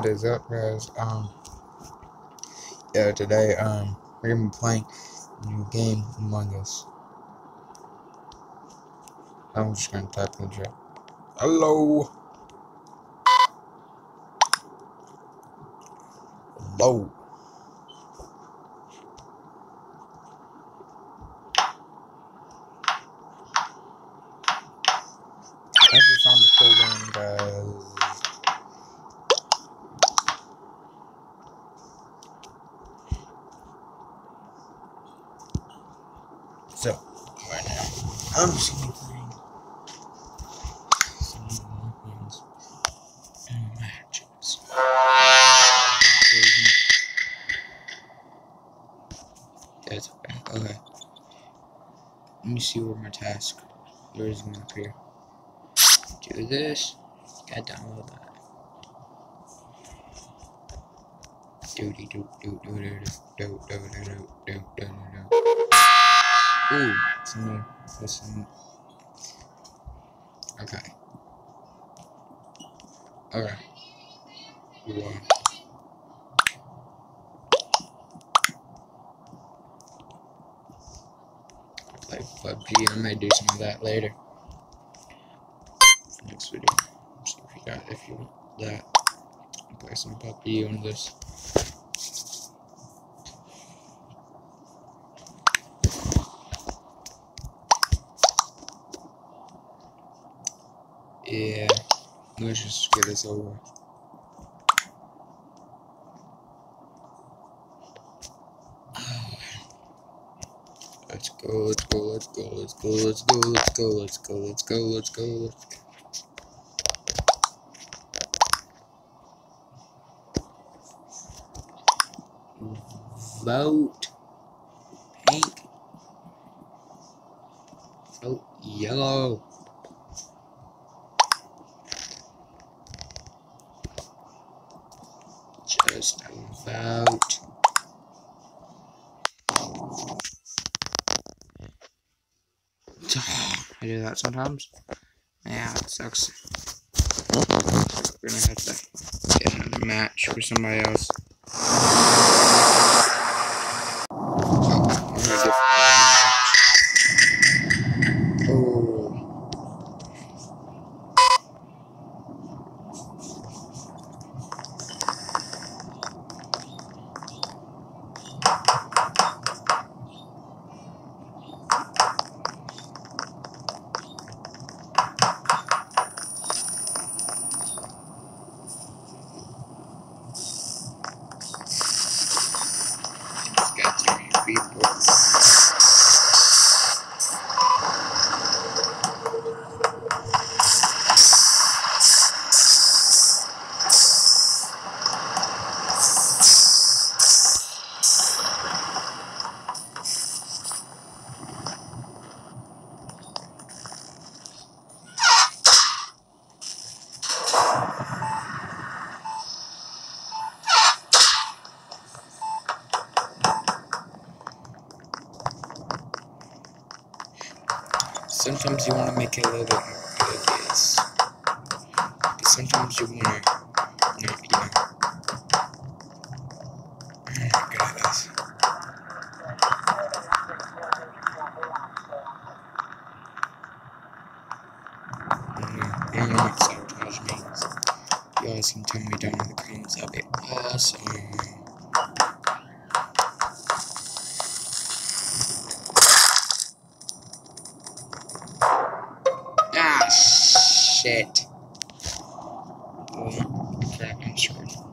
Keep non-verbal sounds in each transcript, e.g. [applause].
what is up, guys? Um, yeah, today, um, we're gonna be playing new game, Among Us. I'm just gonna type in the chat. Hello! Hello! I just found the game, guys. So, right now, I'm just gonna be playing some weapons and matches. That's okay. Okay. Let me see where my task. Where is it gonna appear? Do this. Gotta download that. Do do Do do do do do do do do do do do do do. Ooh, it's new. Listen. Okay. Okay. Wow. Uh. Play PUBG. I might do some of that later. Next video. See if you got if you want that. Play some PUBG on this. Yeah, let's just get this over. Let's go, let's go, let's go, let's go, let's go, let's go, let's go, let's go, let's go, let's go. Vote pink. Vote yellow. Just. [sighs] I do that sometimes. Yeah, it sucks. We're gonna have to get another match for somebody else. Sometimes you want to make it a little bit more obvious. But sometimes you want to, I'm sure.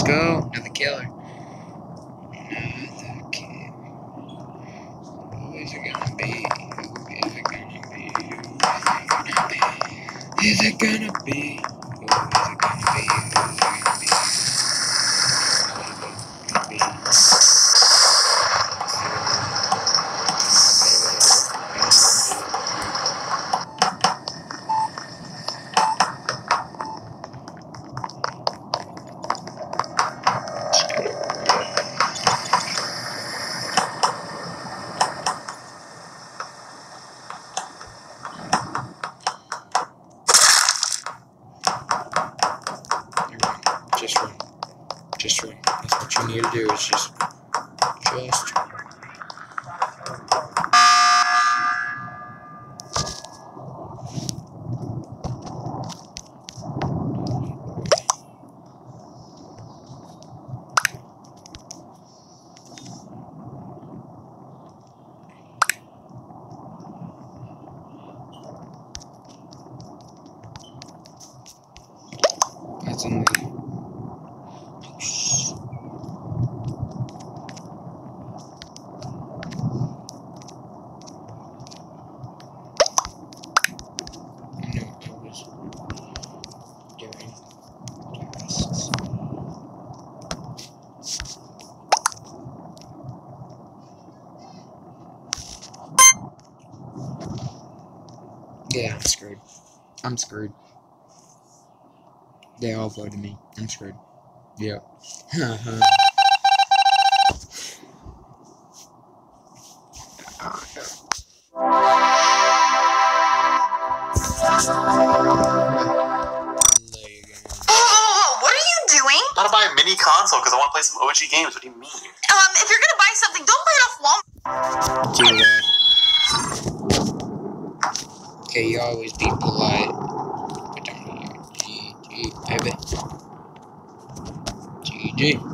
Let's go. Another killer. Another killer. Who is it gonna be? Who is it gonna be? Who is it gonna be? Is it gonna screwed. They all voted me. I'm screwed. Yeah. Oh, oh, oh, what are you doing? I want to buy a mini console because I want to play some OG games. What do you mean? Um, if you're gonna buy something, don't buy it off Walmart. Okay, you always be polite. Jay.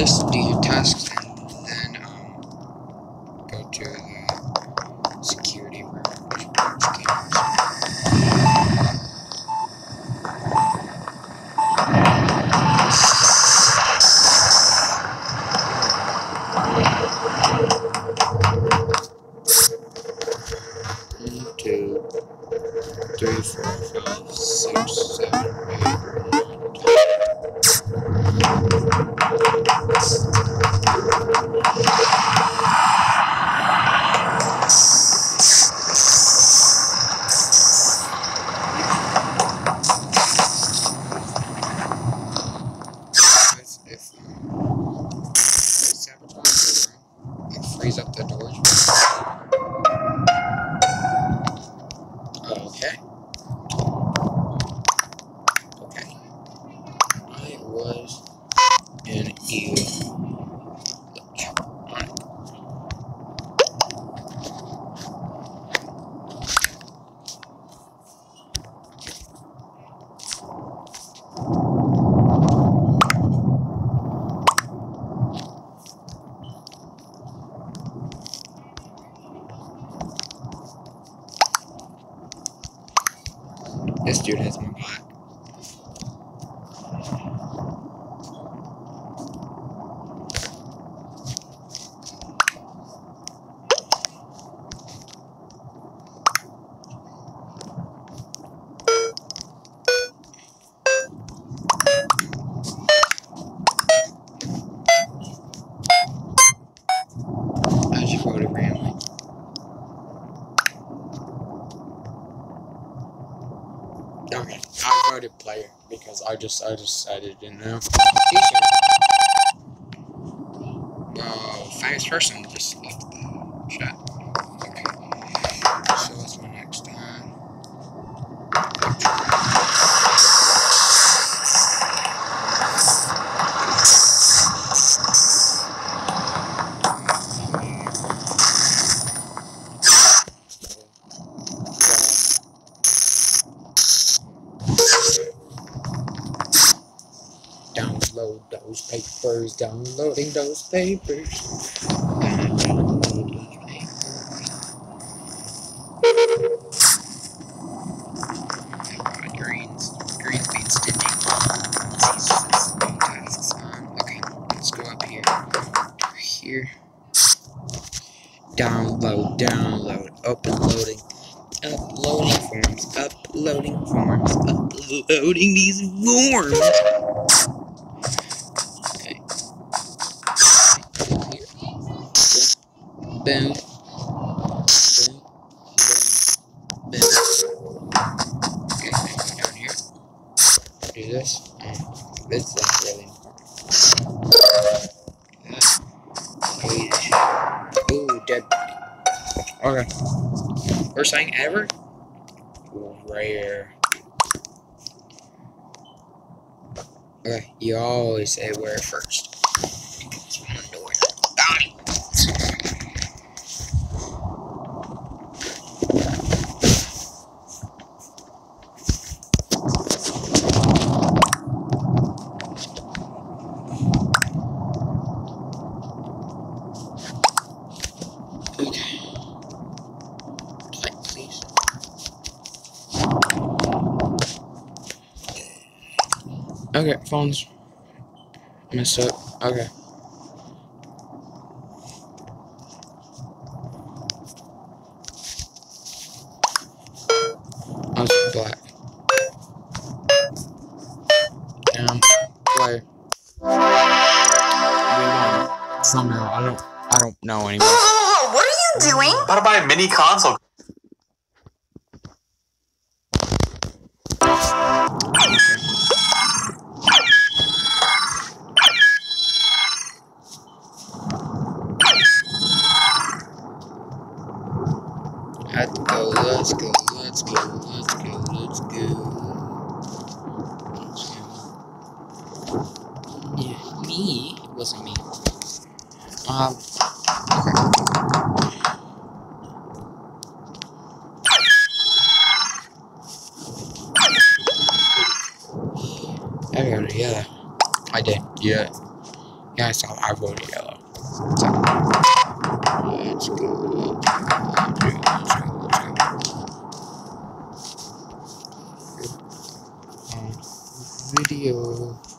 place to do your tasks. This dude has more glass. Because I just I to know. Oh, famous person just left the chat. Okay. So what's my next time? Download those papers, those papers. Download. Download, download, uploading, uploading forms, uploading forms, uploading these forms. Okay. Here. Boom. Boom. Boom. Boom. Boom. Okay, go down here. Do this. Um, this is really important. That. Page. Ooh, dead body. Okay. First thing ever? Rare. Okay, you always say where first. Because you want to know where the body was. Okay. Play, please. Okay, phone's messed up. Okay. I was black. Um, play. Somehow, I don't, I don't know anymore. [laughs] What are you doing? How to buy a mini console? Let's go, let's go, let's go, let's go. Let's go. Yeah, me? It wasn't me. Um, okay. I voted yellow. I did, yeah. Yeah, I saw I voted yellow. So, let's go, let's go, let's go, let's go, let's go. Um,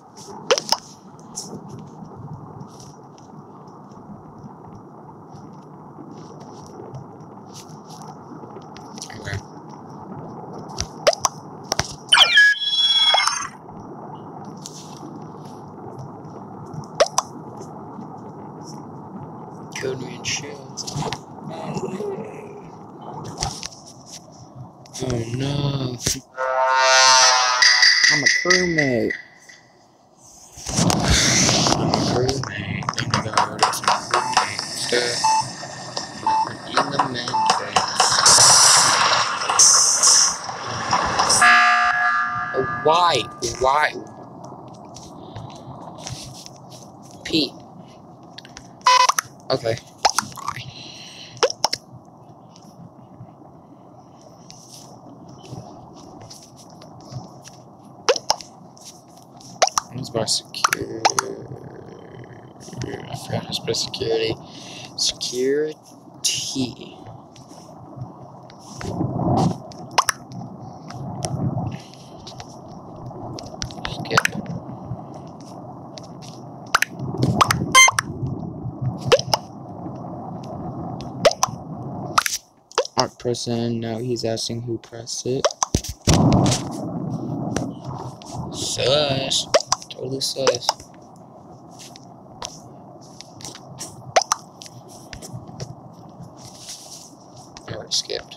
why? Why? Pete. Okay. What's my security? I forgot spell security. Security. Art person, now he's asking who pressed it. Sus. Totally sus. Alright, skipped.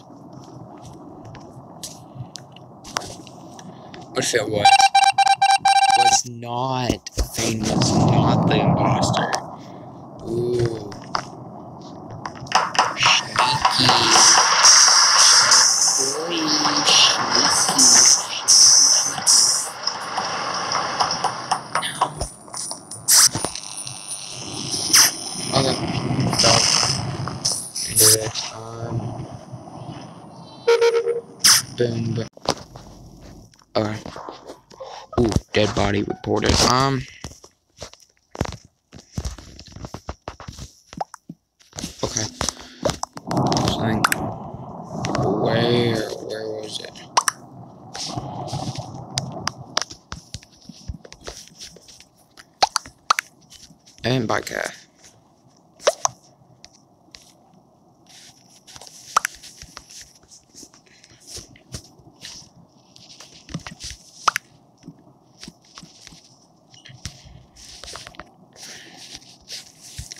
What if it was? Boom. boom. Okay. Ooh, dead body reported. Um. Okay. Something. Where? Where was it? And by cat.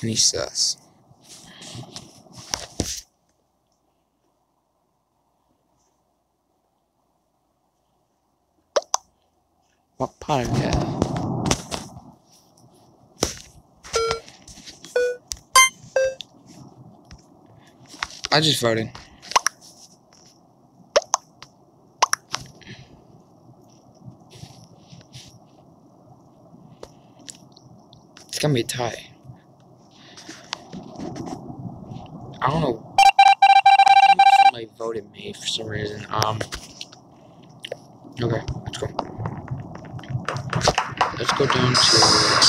He says. What part of it? I just voted. It's gonna be a tie. I don't know. Somebody voted me for some reason. Um. Okay, let's go. Let's go down to.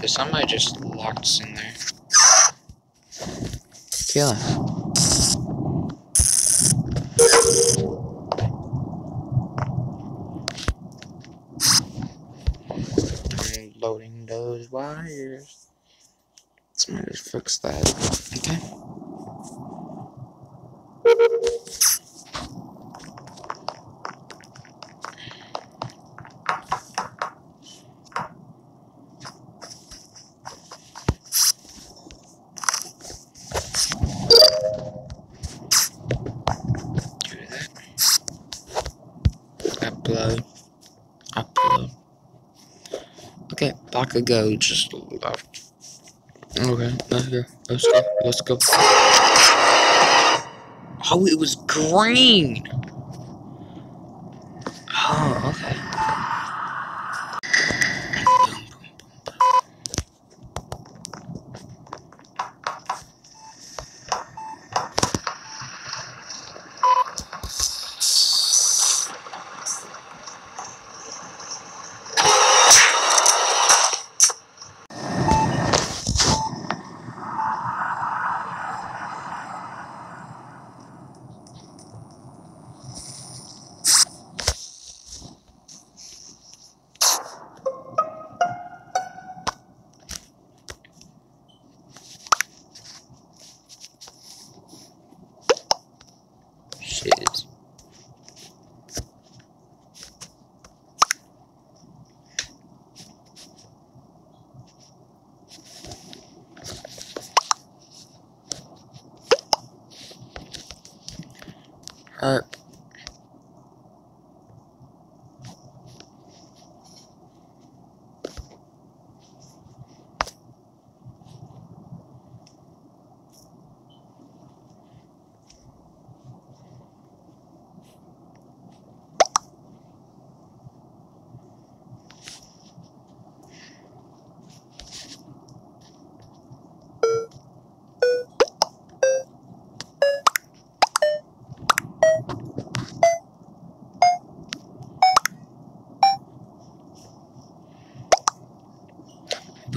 So somebody just locked us in there. Kill him. I'm loading those wires. Somebody just fix that. Okay. Do that. Upload. Upload. Okay, back I go, just left. Okay, let's go. Let's go. Let's go. Oh, it was green!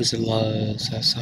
Was the last I saw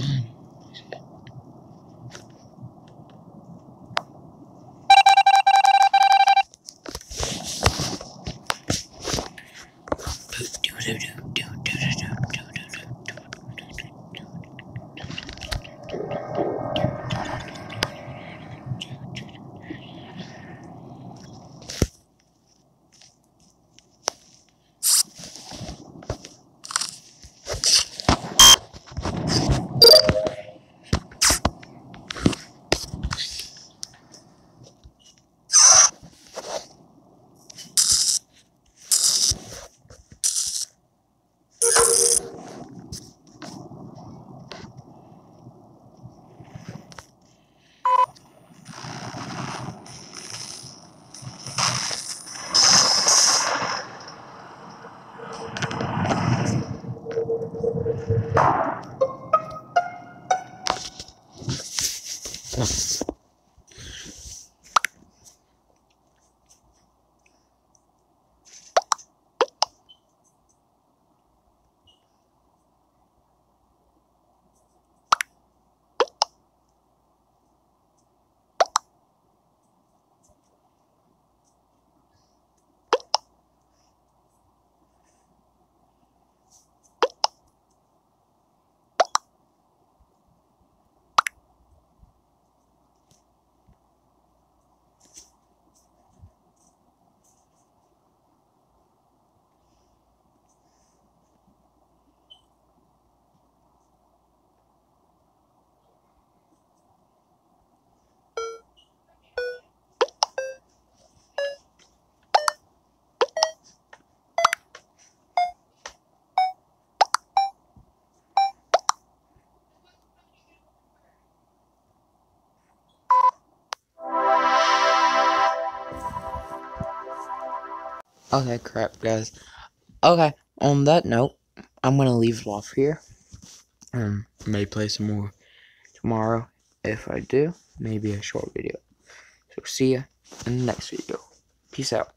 Okay, crap, guys. Okay, on that note, I'm gonna leave it off here. Um, may play some more tomorrow. If I do, maybe a short video. So see ya in the next video. Peace out.